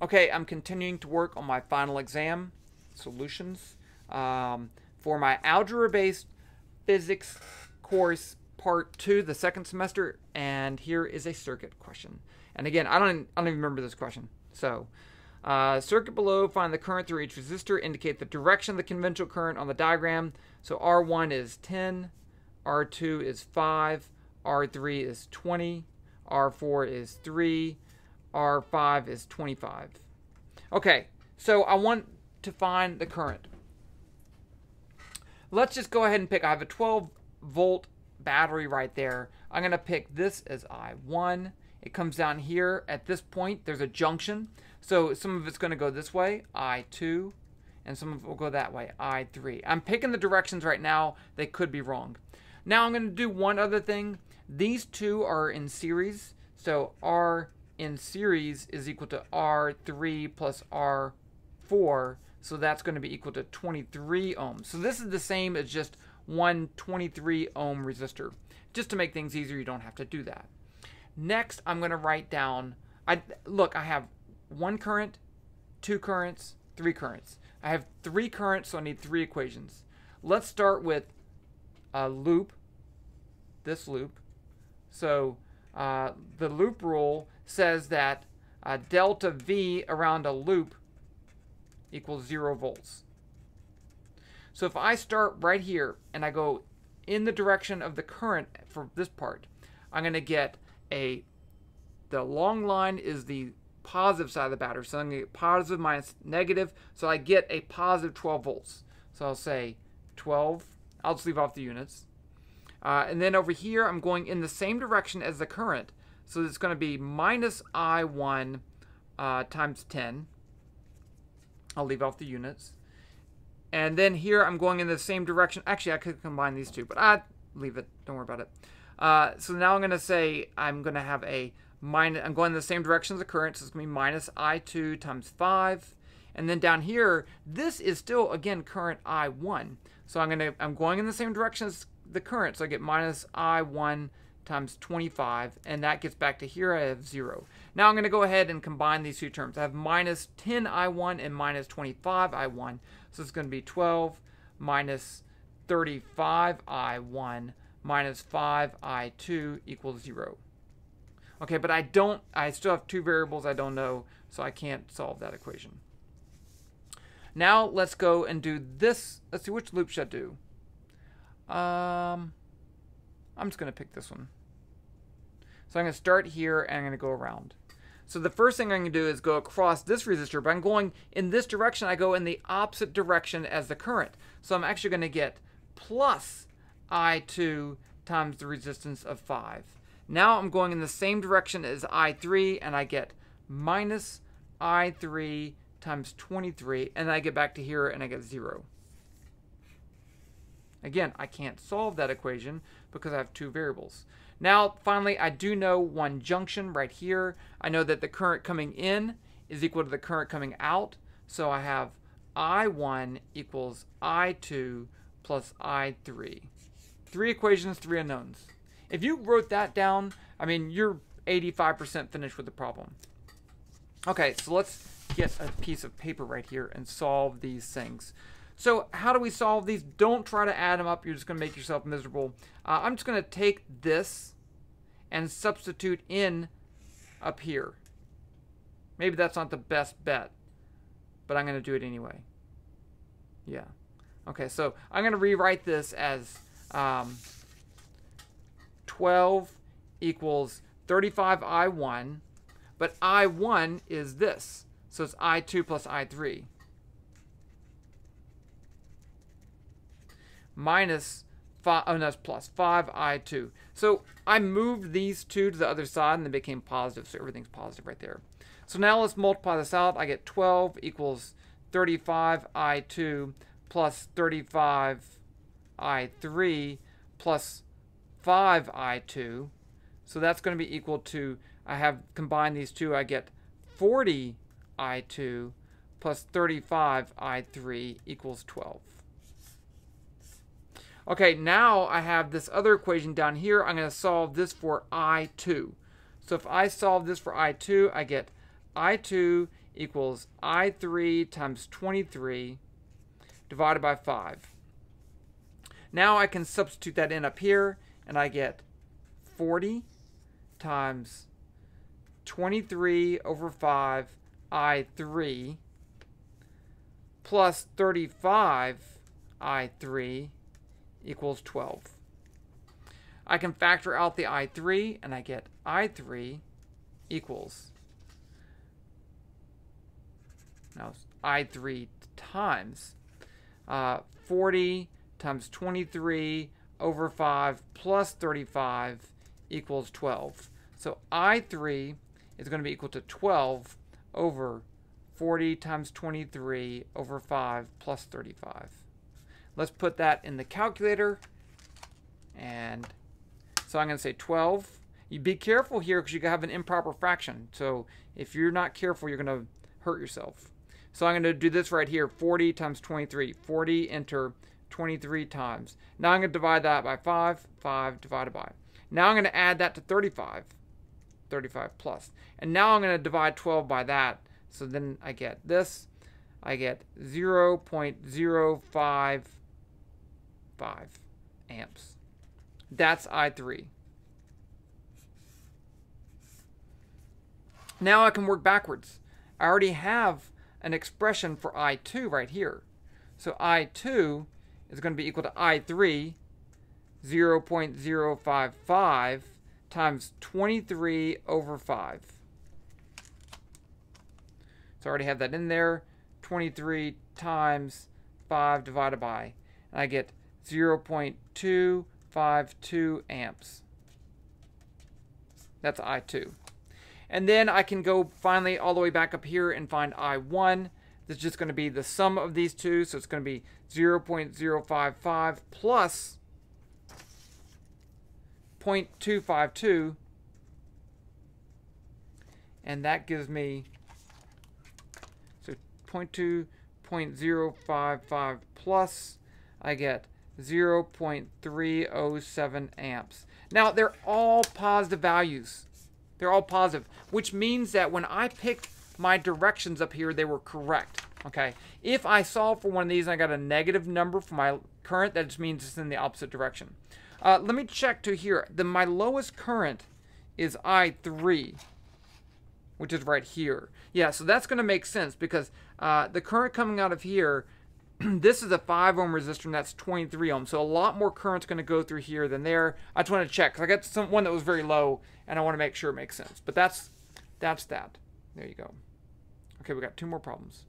Okay, I'm continuing to work on my final exam solutions um, for my algebra-based physics course part two, the second semester, and here is a circuit question. And again, I don't, I don't even remember this question. So, uh, circuit below, find the current through each resistor, indicate the direction of the conventional current on the diagram. So R1 is 10, R2 is 5, R3 is 20, R4 is 3, R5 is 25. Okay, so I want to find the current. Let's just go ahead and pick, I have a 12 volt battery right there. I'm going to pick this as I1. It comes down here. At this point, there's a junction. So some of it's going to go this way, I2, and some of it will go that way, I3. I'm picking the directions right now. They could be wrong. Now I'm going to do one other thing. These two are in series. So R in series is equal to R3 plus R4. So that's going to be equal to 23 ohms. So this is the same as just one 23 ohm resistor. Just to make things easier, you don't have to do that. Next, I'm going to write down, I look, I have one current, two currents, three currents. I have three currents, so I need three equations. Let's start with a loop, this loop. So uh, the loop rule says that uh, delta V around a loop equals zero volts. So if I start right here and I go in the direction of the current for this part, I'm going to get a, the long line is the positive side of the battery. So I'm going to get positive minus negative. So I get a positive 12 volts. So I'll say 12. I'll just leave off the units. Uh, and then over here, I'm going in the same direction as the current. So it's going to be minus I1 uh, times 10. I'll leave off the units. And then here I'm going in the same direction. Actually, I could combine these two, but I leave it. Don't worry about it. Uh, so now I'm going to say I'm going to have a minus. I'm going in the same direction as the current, so it's going to be minus I2 times 5. And then down here, this is still, again, current I1. So I'm going to, I'm going in the same direction as the current, so I get minus I1 times 25, and that gets back to here, I have 0. Now I'm going to go ahead and combine these two terms. I have minus 10i1 and minus 25i1, so it's going to be 12 minus 35i1 minus 5i2 equals 0. Okay, but I don't, I still have two variables I don't know, so I can't solve that equation. Now let's go and do this. Let's see, which loop should I do? Um, I'm just going to pick this one. So I'm going to start here and I'm going to go around. So the first thing I'm going to do is go across this resistor, but I'm going in this direction. I go in the opposite direction as the current. So I'm actually going to get plus I2 times the resistance of 5. Now I'm going in the same direction as I3, and I get minus I3 times 23, and I get back to here, and I get 0. Again, I can't solve that equation because I have two variables. Now, finally, I do know one junction right here. I know that the current coming in is equal to the current coming out. So I have I1 equals I2 plus I3. Three equations, three unknowns. If you wrote that down, I mean, you're 85% finished with the problem. Okay, so let's get a piece of paper right here and solve these things. So how do we solve these? Don't try to add them up. You're just going to make yourself miserable. Uh, I'm just going to take this and substitute in up here. Maybe that's not the best bet, but I'm going to do it anyway. Yeah. Okay, so I'm going to rewrite this as um, 12 equals 35i1, but i1 is this. So it's i2 plus i3. Minus 5, oh, no, plus 5i2. So I moved these two to the other side and they became positive, so everything's positive right there. So now let's multiply this out. I get 12 equals 35i2 plus 35i3 plus 5i2. So that's going to be equal to, I have combined these two, I get 40i2 plus 35i3 equals 12. Okay, now I have this other equation down here. I'm going to solve this for I2. So if I solve this for I2, I get I2 equals I3 times 23 divided by 5. Now I can substitute that in up here, and I get 40 times 23 over 5 I3 plus 35 I3 equals 12. I can factor out the I3 and I get I3 equals now I3 times uh, 40 times 23 over 5 plus 35 equals 12. So I3 is going to be equal to 12 over 40 times 23 over 5 plus 35. Let's put that in the calculator. And so I'm going to say 12. You be careful here because you have an improper fraction. So if you're not careful, you're going to hurt yourself. So I'm going to do this right here, 40 times 23. 40 enter 23 times. Now I'm going to divide that by 5. 5 divided by. Now I'm going to add that to 35. 35 plus. And now I'm going to divide 12 by that. So then I get this. I get 0 0.055 amps. That's I3. Now I can work backwards. I already have an expression for I2 right here. So I2 is going to be equal to I3, 0 0.055 times 23 over 5. So I already have that in there. 23 times 5 divided by. And I get 0 0.252 amps. That's I2. And then I can go finally all the way back up here and find I1. This is just going to be the sum of these two. So it's going to be 0.055 plus 0.252. And that gives me so 0.2, 0.055 plus I get 0.307 amps. Now they're all positive values. They're all positive, which means that when I picked my directions up here, they were correct. Okay. If I solve for one of these and I got a negative number for my current, that just means it's in the opposite direction. Uh, let me check to here. The, my lowest current is I3, which is right here. Yeah, so that's going to make sense because uh, the current coming out of here, this is a 5 ohm resistor and that's 23 ohms. So a lot more current's going to go through here than there. I just want to check because I got some one that was very low and I want to make sure it makes sense. But that's that's that. There you go. Okay, we got two more problems.